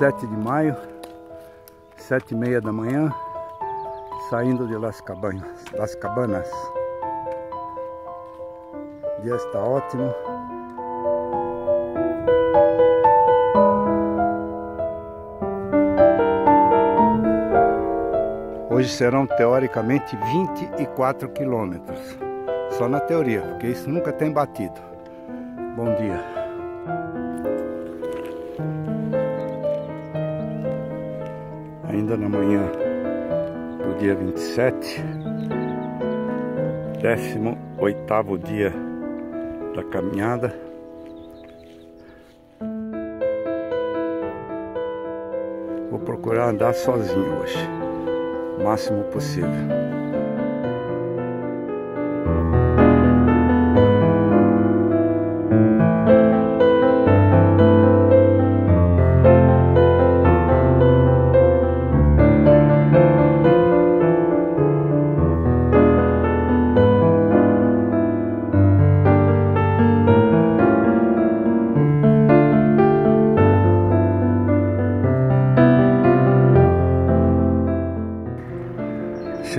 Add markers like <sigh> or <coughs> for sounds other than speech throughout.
27 de maio, sete e meia da manhã, saindo de Las Cabanas. Las Cabanas. O dia está ótimo. Hoje serão teoricamente 24 quilômetros. Só na teoria, porque isso nunca tem batido. Bom dia. Ainda na manhã do dia 27, 18 dia da caminhada. Vou procurar andar sozinho hoje o máximo possível.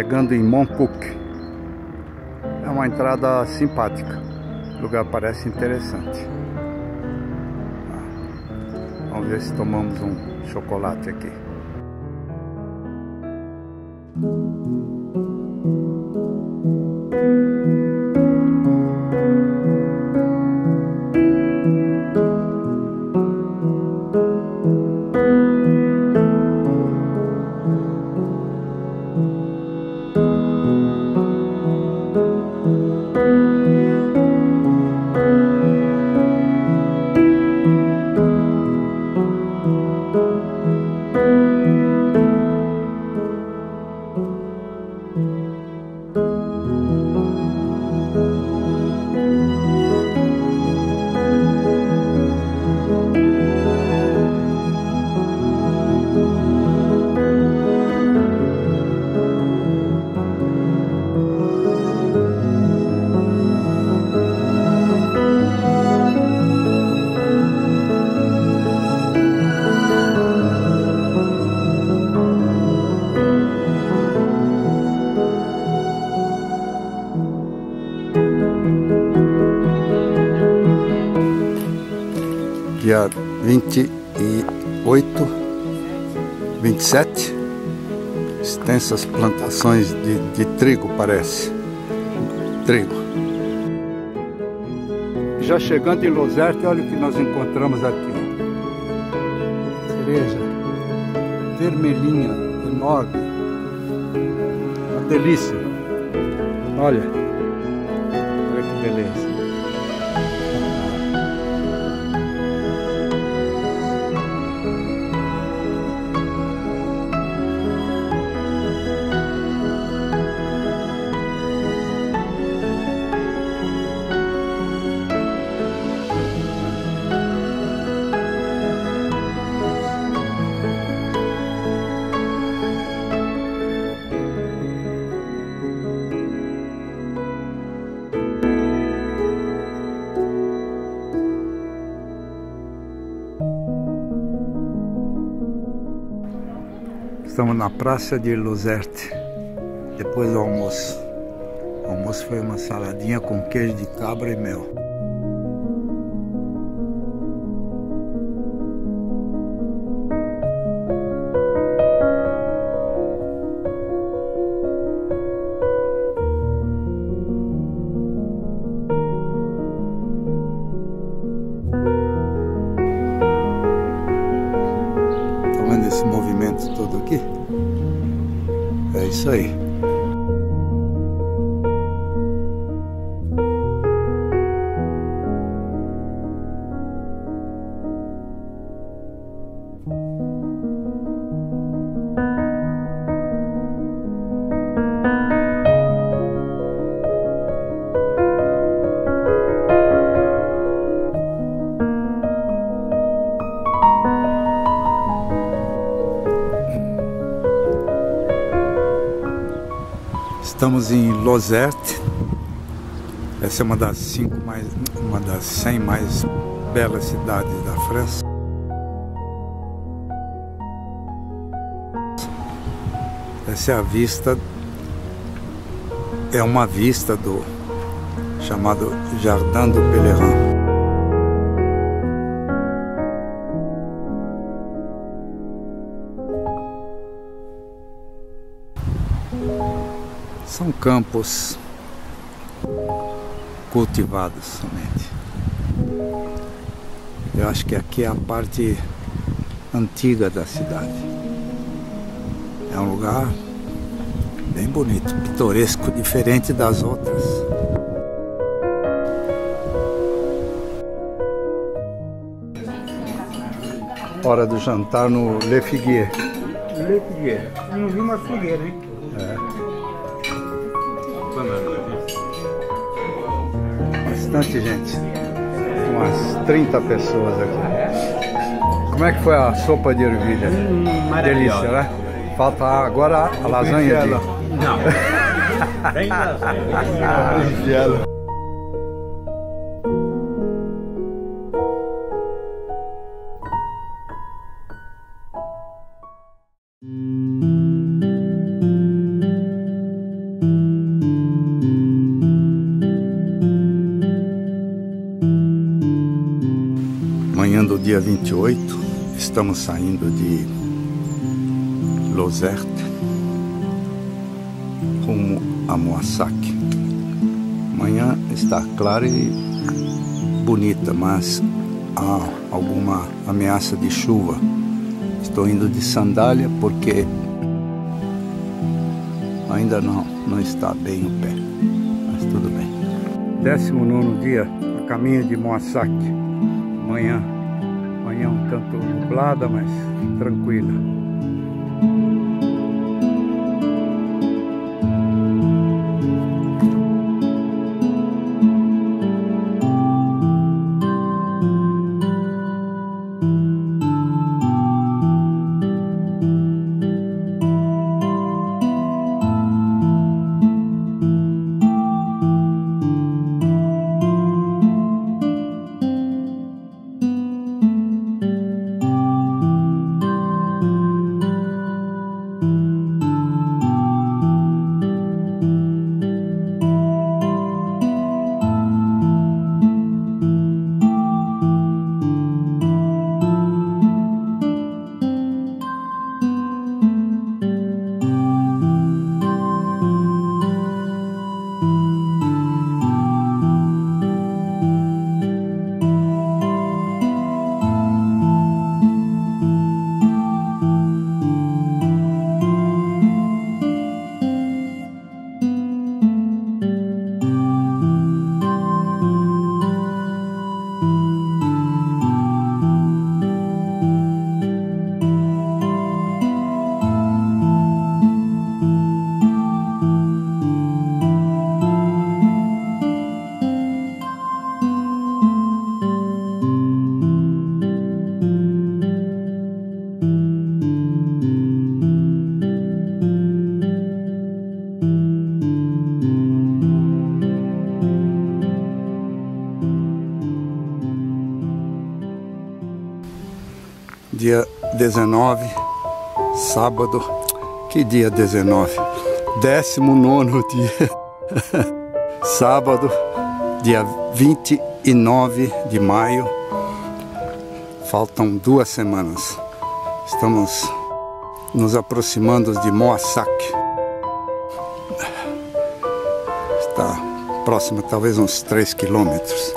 Chegando em Montpuc. É uma entrada simpática. O lugar parece interessante. Vamos ver se tomamos um chocolate aqui. dia 28, 27, extensas plantações de, de trigo, parece. Trigo. Já chegando em Lozerte, olha o que nós encontramos aqui. Cereja vermelhinha, enorme. Uma delícia. Olha. Olha que beleza. Estamos na praça de Luzerte, depois do almoço. O almoço foi uma saladinha com queijo de cabra e mel. Isso aí. Estamos em Lozerte. Essa é uma das cinco mais, uma das cem mais belas cidades da França. Essa é a vista, é uma vista do chamado Jardim do Pelerin. São campos cultivados somente. Eu acho que aqui é a parte antiga da cidade. É um lugar bem bonito, pitoresco, diferente das outras. Hora do jantar no Le Figuier. Le Figuier. Não vi uma figueira, hein? É. Bastante gente. Umas 30 pessoas aqui. Como é que foi a sopa de ervilha? Hum, Delícia, né? Falta agora a lasanha de... Não. <laughs> Tem lasanha. Dia 28, estamos saindo de Lozerte rumo a Moassac. Manhã está clara e bonita, mas há alguma ameaça de chuva. Estou indo de sandália porque ainda não, não está bem o pé, mas tudo bem. 19 dia, a caminho de Moassac. Manhã, manhã um tanto nublada, mas tranquila. Dia 19, sábado. Que dia 19? 19 <laughs> dia. sábado, dia 29 de maio. Faltam duas semanas. Estamos nos aproximando de Moassac. Está próximo, talvez uns 3 quilômetros.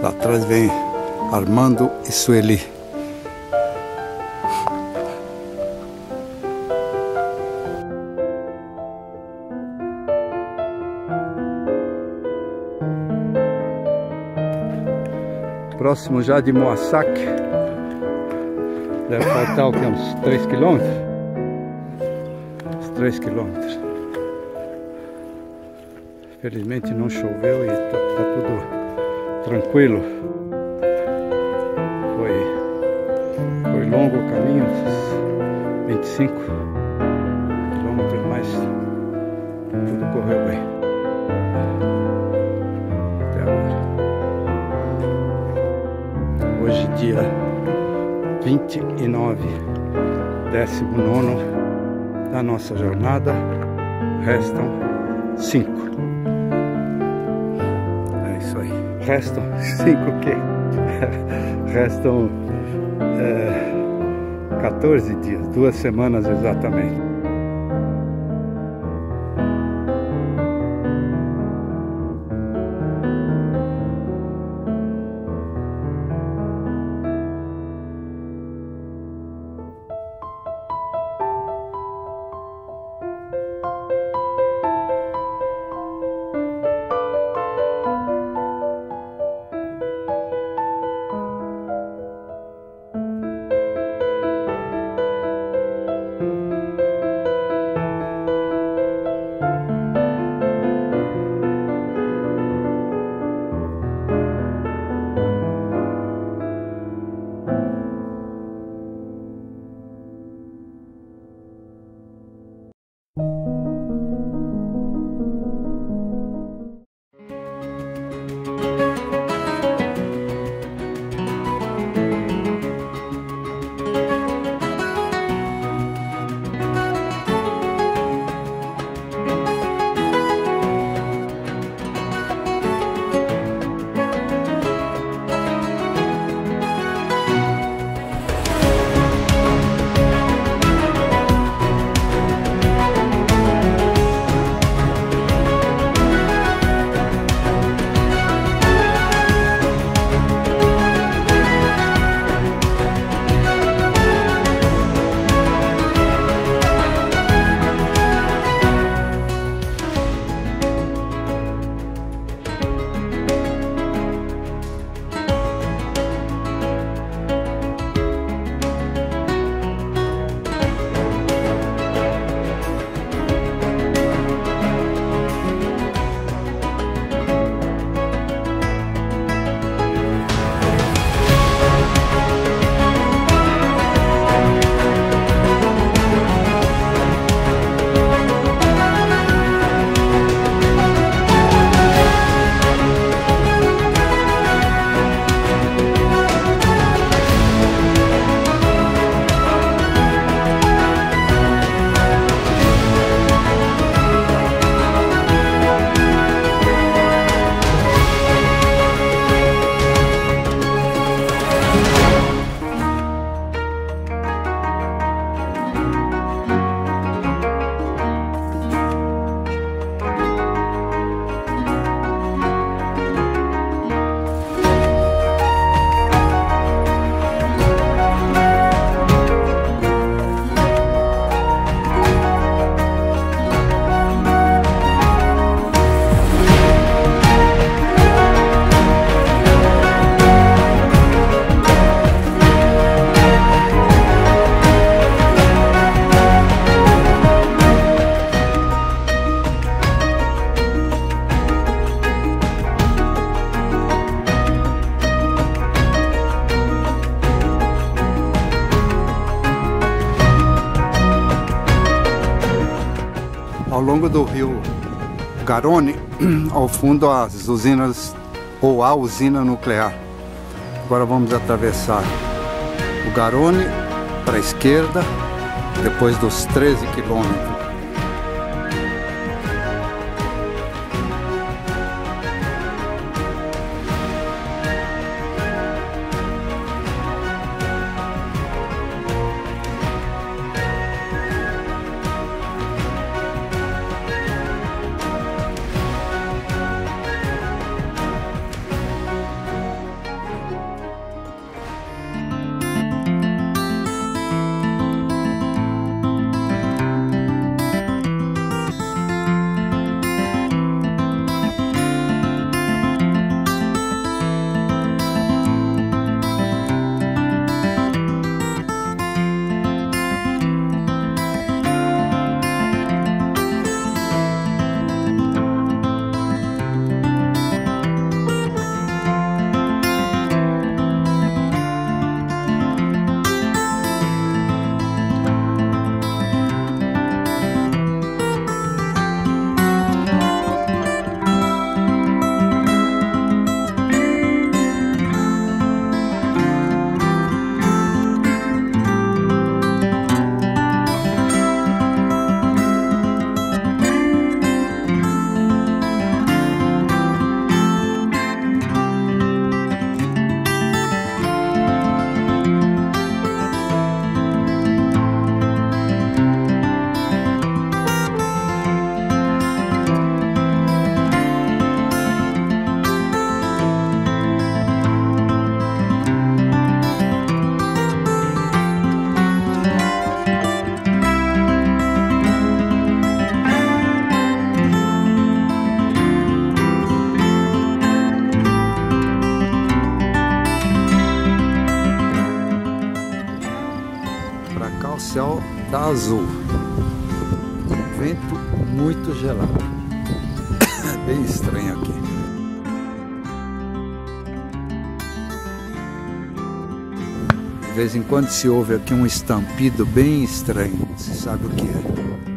Lá atrás vem Armando e Sueli. Próximo já de Moassac. Deve faltar o que? Uns 3 quilômetros? Uns 3 quilômetros. Felizmente não choveu e está tá tudo tranquilo. Longo caminho, 25 quilômetros, mas tudo correu bem. Até agora. Hoje dia 29 19 da nossa jornada. Restam cinco. É isso aí. Restam <laughs> cinco o quê? Restam 14 dias, duas semanas exatamente. Garone, <clears throat> ao fundo as usinas ou a usina nuclear. Agora vamos atravessar o Garone para a esquerda, depois dos 13 quilômetros azul. Vento muito gelado. É <coughs> bem estranho aqui. De vez em quando se ouve aqui um estampido bem estranho. Você sabe o que é?